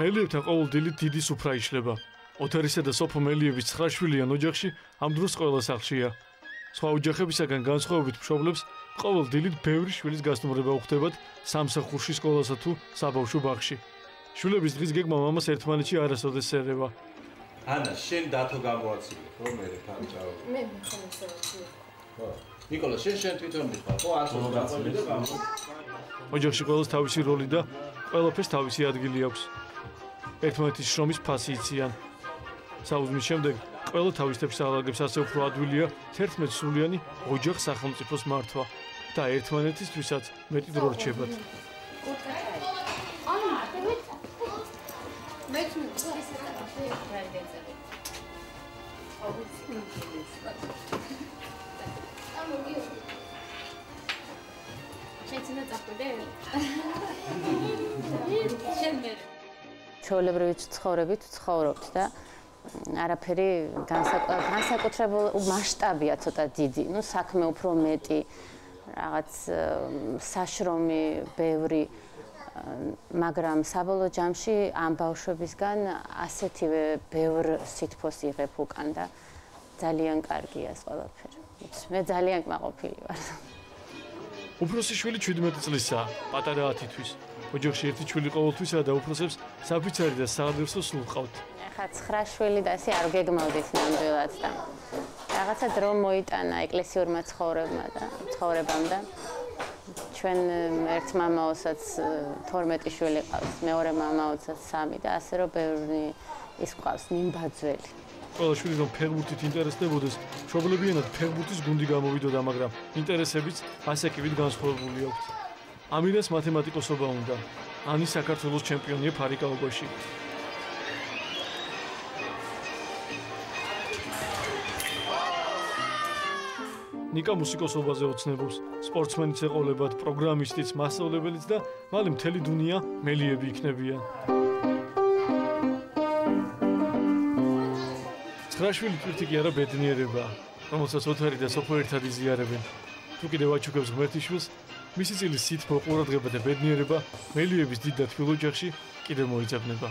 მელიებთან ყოველ დილით დიდი სუფრა იშლება. ოთარისა და სოფო მელიების 9 შვილიან ოჯახში ამ დროს ყველა სახლშია. სხვა ოჯახებისაგან განსხვავებით მშობლებს ყოველ დილით ბევრი შვილის გასტუმრება უხდებათ სამსახურში სკოლასა თუ საბავშვო ბაღში. შვილების დღის გეგმა მამას ერთმანეთში არასოდეს ერევა. ანა, შენ დათო გამოაცილე, ხო მე თან წავა. მე მე ხომ ისე ვთქვი. ხო. ნიკოლა, შენ შენ თვითონ მიხარ, ხო, ასე გამოაცილე და გამო. ოჯახში ყოველს თავისი როლი და ყველაფერს თავისი ადგილი აქვს. ერთმანეთის შრომის ფასი იციან. საუზმის შემდეგ ყველა თავისებს აღაგებს ასე უფრო ადვილია 11 სულიანი ოჯახ სახელმწიფოს მართვა და ერთმანეთისთვისაც მეტი დრო რჩებათ. მე თუ ისე და ასე პრეზიდენტები. შეცნა წახვიდე? შენ მე ჩვეულებრივი ცხოვრებით ცხოვრობთ და არაფერი განსაკუთრებულ მასშტაბია ცოტა დიდი, ну საქმე უფრო მეტი, რაღაც საშრომი, ბევრი მაგრამ საბოლოო ჯამში ამ ბავშვებისგან ასეთივე ბევრ სითფოს იღებ უკან და ძალიან კარგია ეს ყველაფერი. მე ძალიან კმაყოფილი ვარ. უფროსი შვილი 17 წლისაა, პატარა 10 თვის. ოჯახში ერთი შვილი ყოველთვისაა და უფროსებს საფიცარი და საადრესო სულ ყავთ. ახლა 9 შვილი და ესე არ გეგმავდით ნამდვილად და რაღაცა დრო მოიტანა ეკლესიურმა ცხოვრებმა და ცხოვრებამ და ჩვენ ერთ მამაოსაც 12 შვილი ყავს, მეორე მამაოსაც 3 და ასე რომ ბევრი ის ყავს მიმბაძველი. ყველა შვილი რომ ფეხბურთით ინტერესდებოდეს, მშობლებიანად ფეხბურთის გუნდი გამოვიდოდა, მაგრამ ინტერესებიც ასაკივით განსხვავებული აქვს. ამირას მათემატიკოსობა უნდა. ანი საქართველოს ჩემპიონია ფარიკაობაში. ნიკა მუსიკოსობაზე ოცნებობს. სპორტსმენიც ეყოლებათ, პროგრამისტიც, მასწავლებელიც და მალე მთელი დუნია მელიები იქნებიან. ცხრაშვილი თვითი კი არა ბედნიერება, რომელსაც ოთარი და სოფო ერთად იზიარებენ. თუ კიდევ აჩუქებს ღმერთიშვილს, მისი წილის სითბო ყურადღება და ბედნიერება მელიების დიდ და თბილ ოჯახში კიდევ მოიძებნება.